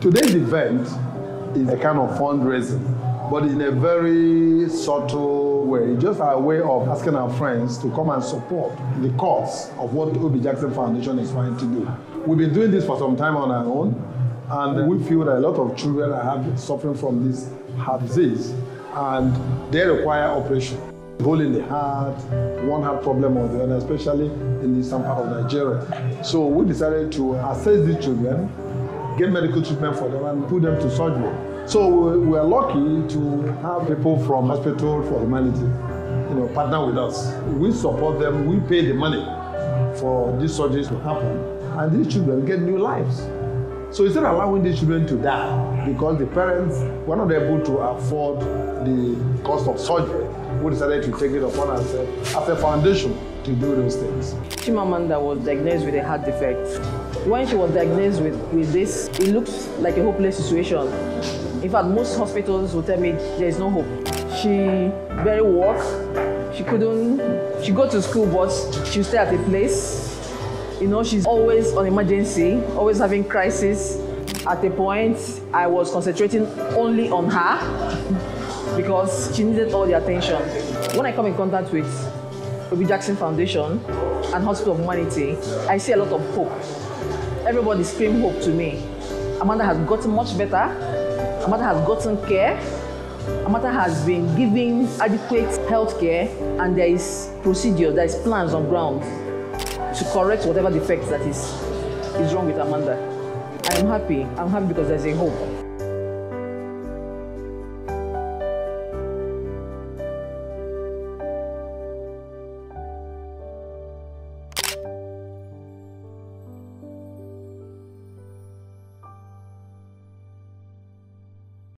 Today's event is a kind of fundraising, but in a very subtle way. Just our way of asking our friends to come and support the cause of what Obi Jackson Foundation is trying to do. We've been doing this for some time on our own, and we feel that a lot of children are suffering from this heart disease, and they require operation. Hole in the heart, one heart problem or the other, especially in the eastern part of Nigeria. So we decided to assess these children, get medical treatment for them, and put them to surgery. So we are lucky to have people from Hospital for Humanity, you know, partner with us. We support them. We pay the money for these surgeries to happen, and these children get new lives. So instead of allowing these children to die because the parents were not able to afford the cost of surgery, we decided to take it upon ourselves as a foundation to do those things. Chimamanda was diagnosed with a heart defect. When she was diagnosed with, with this, it looked like a hopeless situation. In fact, most hospitals will tell me there is no hope. She barely walk. She couldn't. She go to school, but she stay at a place. You know, she's always on emergency, always having crisis. At a point, I was concentrating only on her because she needed all the attention. When I come in contact with Obi Jackson Foundation and Hospital of Humanity, I see a lot of hope. Everybody scream hope to me. Amanda has gotten much better. Amanda has gotten care. Amanda has been given adequate health care and there is procedure, there is plans on ground to correct whatever defects that is, is wrong with Amanda. I am happy. I'm happy because there's a hope.